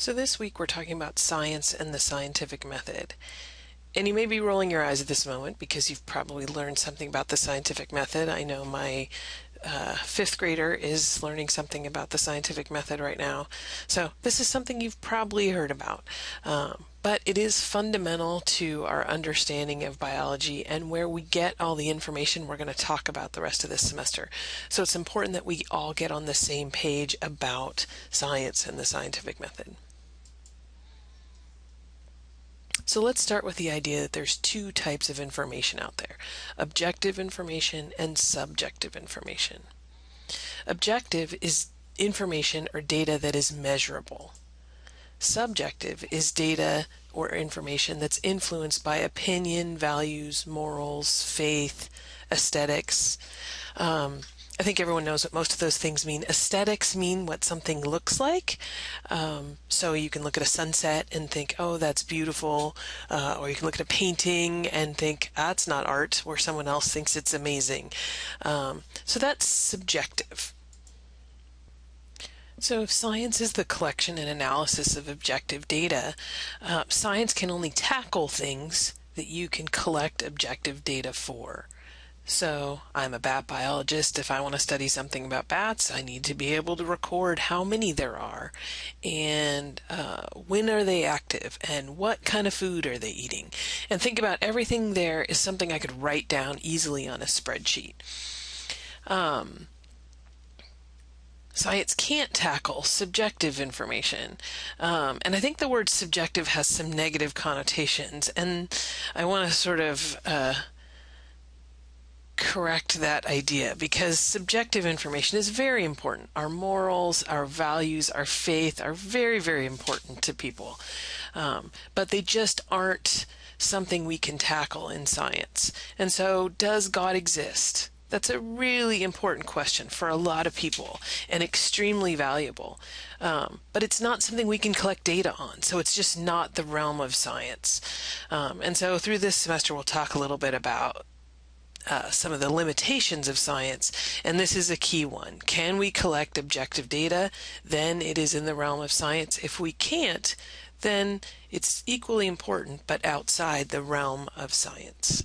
So this week we're talking about science and the scientific method. And you may be rolling your eyes at this moment because you've probably learned something about the scientific method. I know my uh, fifth grader is learning something about the scientific method right now. So this is something you've probably heard about. Um, but it is fundamental to our understanding of biology and where we get all the information we're going to talk about the rest of this semester. So it's important that we all get on the same page about science and the scientific method. So let's start with the idea that there's two types of information out there objective information and subjective information. Objective is information or data that is measurable. Subjective is data or information that's influenced by opinion, values, morals, faith, aesthetics. Um, I think everyone knows what most of those things mean. Aesthetics mean what something looks like. Um, so you can look at a sunset and think, oh, that's beautiful. Uh, or you can look at a painting and think, that's not art, where someone else thinks it's amazing. Um, so that's subjective. So, if science is the collection and analysis of objective data, uh, science can only tackle things that you can collect objective data for. So, I'm a bat biologist. If I want to study something about bats, I need to be able to record how many there are and uh, when are they active and what kind of food are they eating. And think about everything there is something I could write down easily on a spreadsheet. Um, science can't tackle subjective information. Um, and I think the word subjective has some negative connotations. And I want to sort of. Uh, correct that idea because subjective information is very important. Our morals, our values, our faith are very, very important to people. Um, but they just aren't something we can tackle in science. And so, does God exist? That's a really important question for a lot of people and extremely valuable. Um, but it's not something we can collect data on, so it's just not the realm of science. Um, and so, through this semester, we'll talk a little bit about uh, some of the limitations of science, and this is a key one. Can we collect objective data? Then it is in the realm of science. If we can't, then it's equally important but outside the realm of science.